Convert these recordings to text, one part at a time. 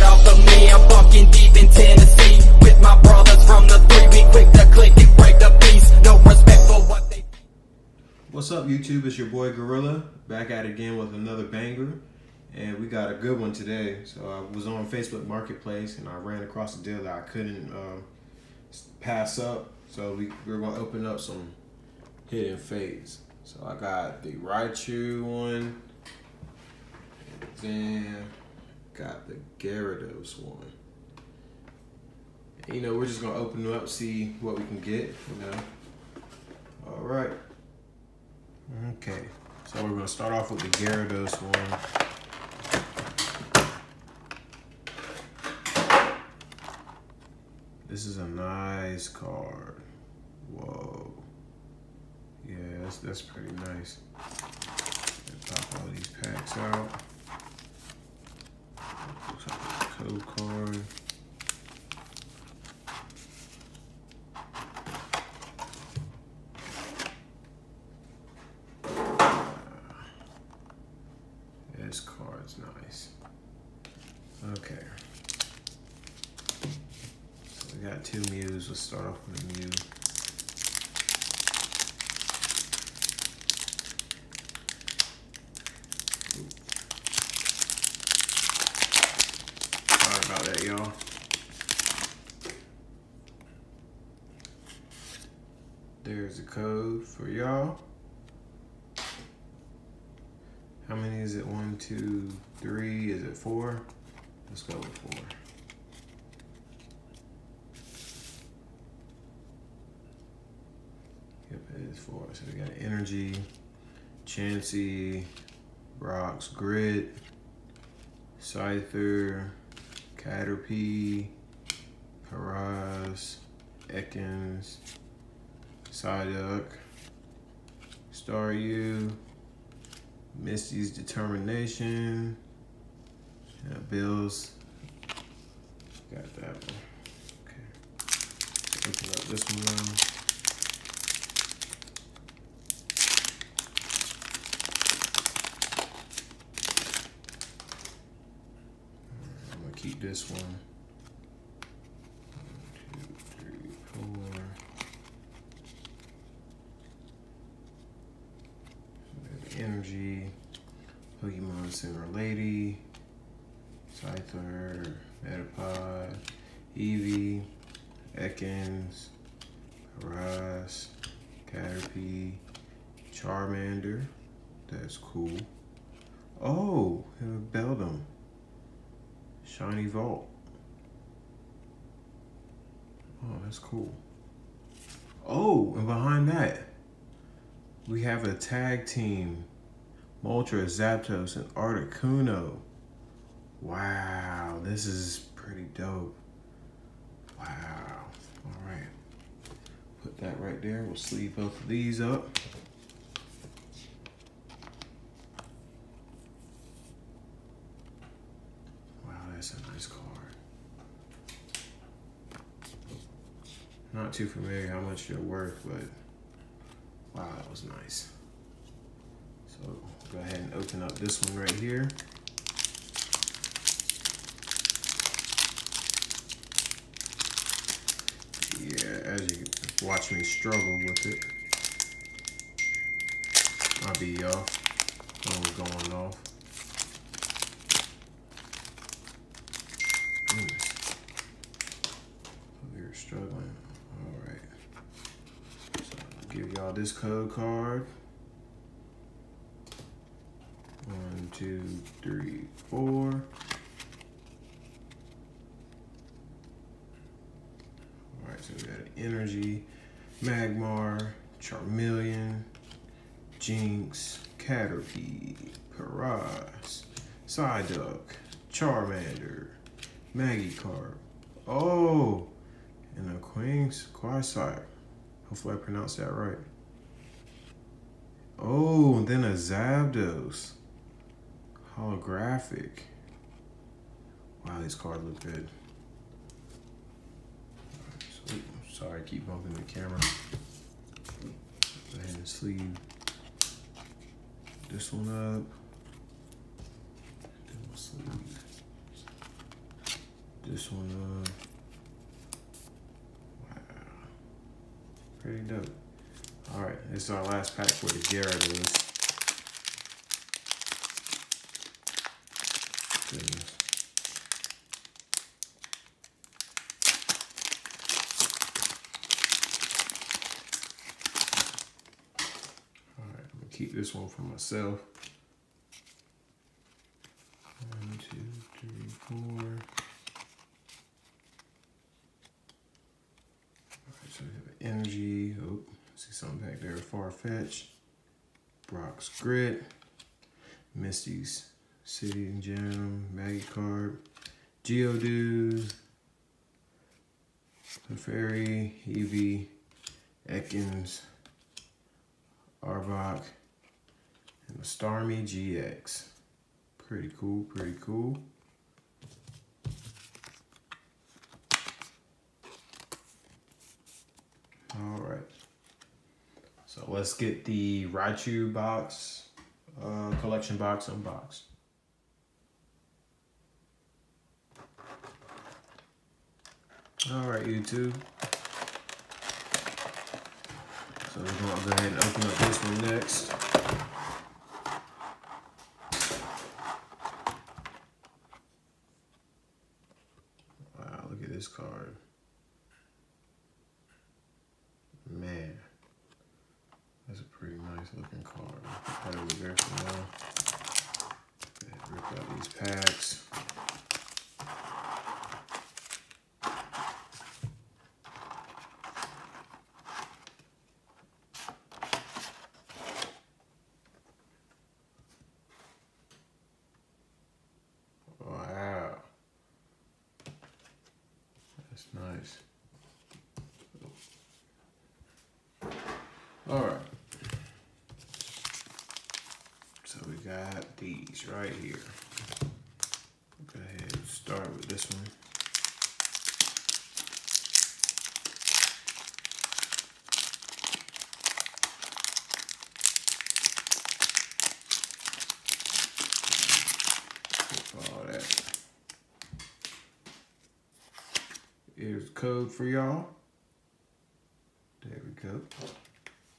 get off of me. I'm fucking deep in Tennessee with my brothers from the three. We quick to click and break the peace. No respect for what they. What's up, YouTube? It's your boy Gorilla back at it again with another banger, and we got a good one today. So I was on Facebook Marketplace and I ran across a deal that I couldn't um, pass up. So we we're gonna open up some Hidden Fates. So I got the Raichu one, and then got the Gyarados one. You know, we're just gonna open them up, see what we can get. You know. All right. Okay, so we're gonna start off with the Gyarados one. This is a nice card. Whoa. Yeah, that's, that's pretty nice. Pop all these packs out. A. This uh, card's nice. Okay. So we got two Mews. Let's start off with a Mew. Sorry about that, y'all. There's a code for y'all. How many is it? One, two, three. Is it four? Let's go with four. Yep, it is four. So we got Energy, Chansey, Brock's Grit, Scyther, Caterpie, Paras, Ekans, Psyduck, Staryu, Misty's Determination. Yeah, Bills. Got that one. Okay. Open up this one now. I'm gonna keep this one. One, Energy, Pokemon Center Lady, Scyther, Metapod, Eevee, Ekans, Paras, Caterpie, Charmander. That's cool. Oh, Beldum. Shiny Vault. Oh, that's cool. Oh, and behind that, we have a tag team. Moltres, Zapdos, and Articuno. Wow, this is pretty dope. Wow. All right. Put that right there. We'll sleeve both of these up. Wow, that's a nice card. Not too familiar how much they're worth, but wow, that was nice. So go ahead and open up this one right here. Yeah, as you watch me struggle with it. I'll be off. Phone's going off. Hmm. Goodness. We are struggling. Alright. So I'll give y'all this code card. One, two, three, four. Alright, so we got Energy, Magmar, Charmeleon, Jynx, Caterpie, Paras, Psyduck, Charmander, Magikarp. Oh, and a Queen's Quasar. Hopefully I pronounced that right. Oh, and then a Zapdos. Holographic. Wow, these cards look good. So, sorry, I keep bumping the camera. Go ahead and sleeve this one up. Then we'll sleeve this one up. Wow. Pretty dope. All right, this is our last pack for the Gyarados. Goodness. All right, I'm gonna keep this one for myself. One, two, three, four. Alright, so we have energy. Oh, see something back there. Farfetch. Brock's Grit. Misty's City and Gem. Magikarp. Geodude. Clefairy. Eevee. Ekans. Arbok. And the Starmie GX. Pretty cool, pretty cool. All right. So let's get the Raichu box, uh, collection box unboxed. All right, YouTube. So we're gonna go ahead and open up this one next. Wow, look at this card. Man, that's a pretty nice looking card. Put that over there for now. Go ahead and Rip out these packs. Wow. That's nice. All right. So we got these right here. Go ahead and start with this one. Here's code for y'all. There we go.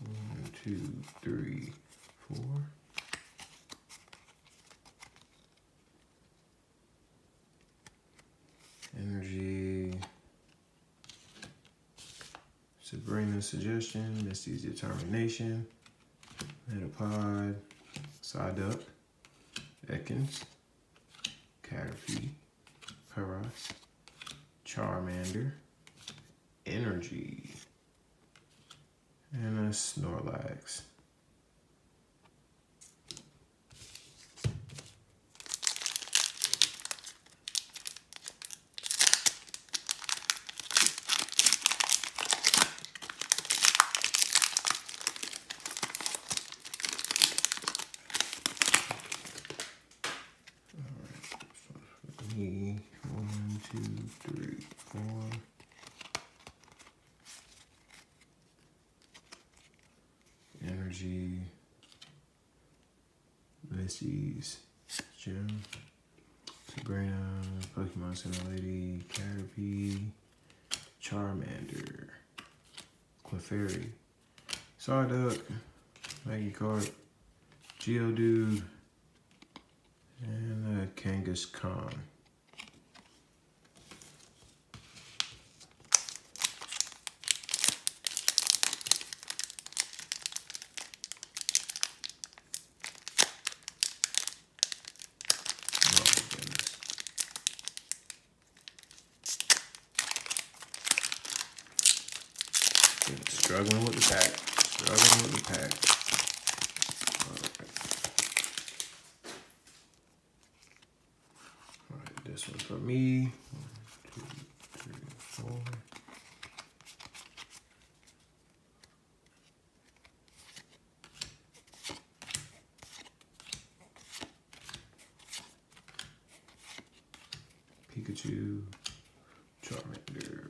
One, two, three, four. Energy. Suggestion. Misty's determination. Metapod. Psyduck. Ekans. Caterpie. Paras. Charmander. Energy. And a Snorlax. Me, one, two, three, four. Energy. Missy's Gem. Sabrina, Pokemon Center Lady, Caterpie, Charmander, Clefairy, Psyduck, Magikarp, Geodude, and a Kangaskhan. Oh my goodness. Struggling with the pack. Struggling with the pack. This one for me. One, two, three, four. Pikachu, Charmander,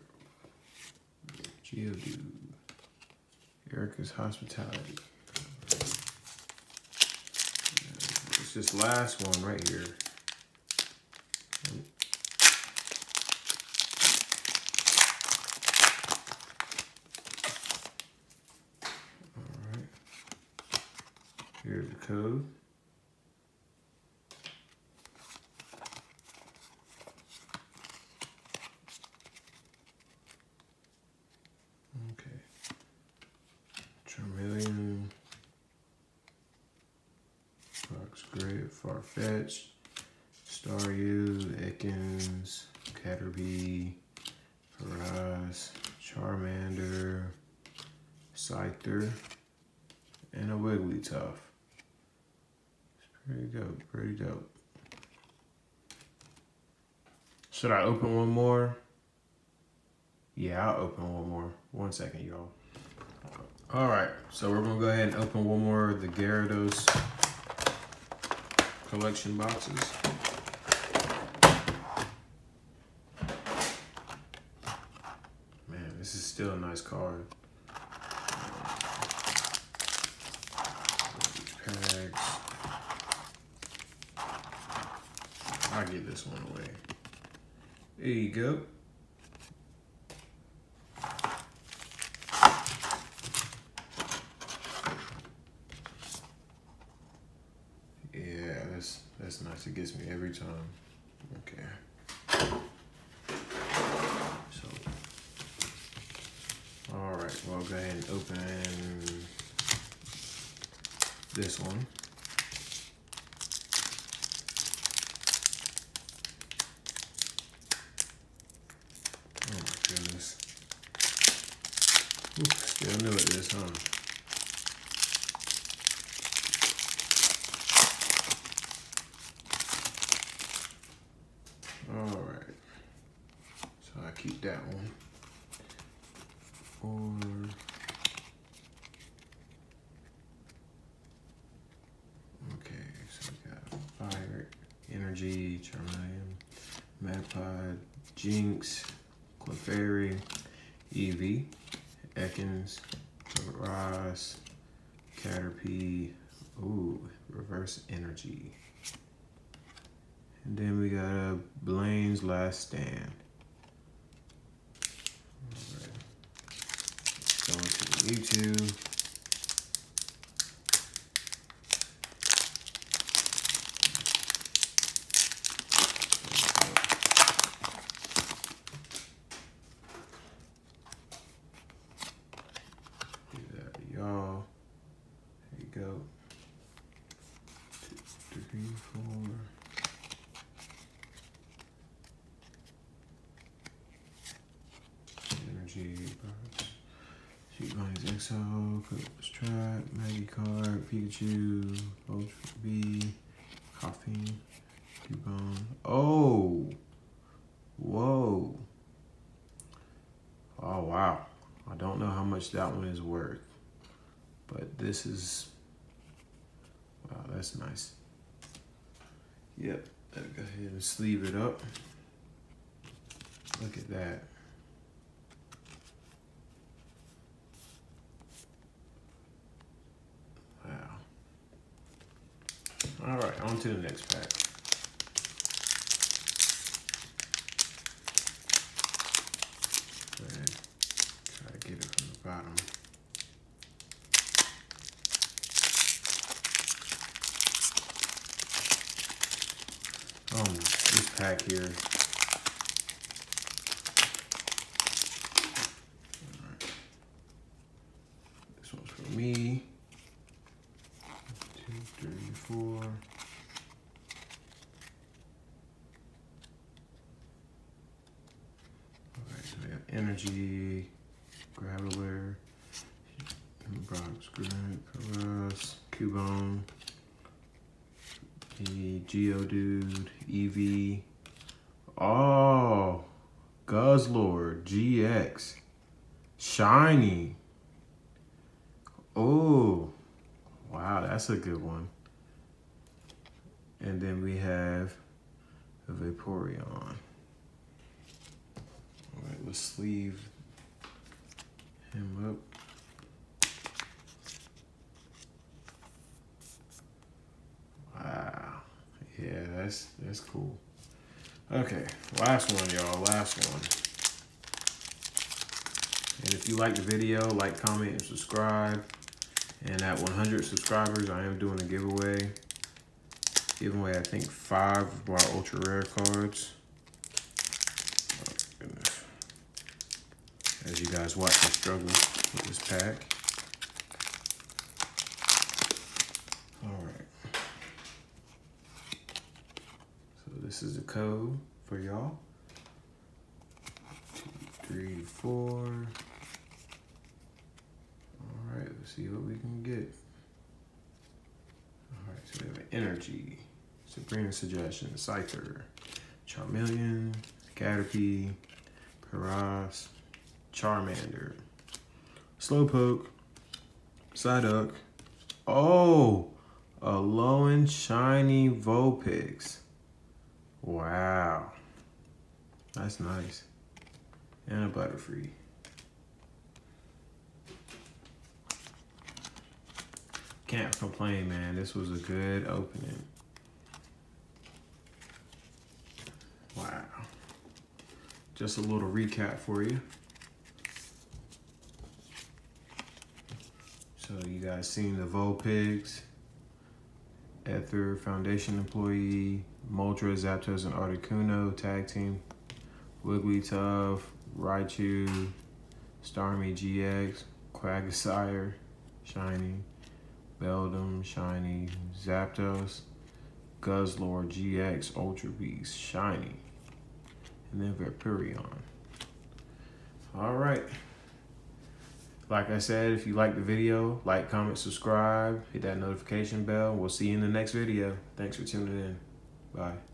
Geodude, Erika's Hospitality. It's this last one right here. All right. Here's the code. Scyther, and a Wigglytuff. It's pretty dope, pretty dope. Should I open one more? Yeah, I'll open one more. One second, y'all. All right, so we're gonna go ahead and open one more of the Gyarados collection boxes. Man, this is still a nice card. Packs. I'll give this one away. There you go. Yeah, that's that's nice. It gets me every time. Okay. So, all right. Well, go ahead and open this one. Oh my goodness. Ooh, still new at this, huh? All right. So I keep that one. Or okay, so we got fire, energy, Charmeleon, Metapod, Jynx, Clefairy, Eevee, Ekans, Ross, Caterpie, ooh, reverse energy. And then we got a Blaine's Last Stand. Alright. Going to the. Do that to y'all. There you go. Two, three, four. Energy, Sheet Lines XO, Strap, Maggie Pikachu, Ultra B, Coffee, Cubone. Oh! Whoa. Oh, wow. I don't know how much that one is worth, but this is, wow, that's nice. Yep, go ahead and sleeve it up. Look at that. All right, on to the next pack. Ahead, try to get it from the bottom. Oh, this pack here. Alright. This one's for me. Two, three, four. Alright, so we have energy, Graveler, Brock's Grunt, Caress, Cubone, the Geodude, Eevee. Oh, Guzzlord, GX, Shiny. Oh, wow, that's a good one. And then we have a Vaporeon. All right, let's sleeve him up. Wow. Yeah, that's that's cool. Okay, last one, y'all. Last one. And if you like the video, like, comment, and subscribe. And at 100 subscribers, I am doing a giveaway. Giving away, I think, five of ultra rare cards. Oh. As you guys watch me struggle with this pack. All right. So this is the code for y'all. Two, three, four. All right, let's see what we can get. All right, so we have energy, Sabrina Suggestion, Scyther, Charmeleon, Caterpie, Paras, Charmander, Slowpoke, Psyduck. Oh, Alolan shiny Vulpix. Wow. That's nice. And a Butterfree. Can't complain, man. This was a good opening. Wow. Just a little recap for you. So you guys seen the Vulpix, Aether Foundation employee, Moltres, Zapdos, and Articuno tag team, Wigglytuff, Raichu, Starmie GX, Quagsire, Shiny, Beldum, Shiny, Zapdos, Guzzlord GX, Ultra Beast, Shiny, and then Vaporeon. All right. Like I said, if you like the video, like, comment, subscribe, hit that notification bell. We'll see you in the next video. Thanks for tuning in. Bye.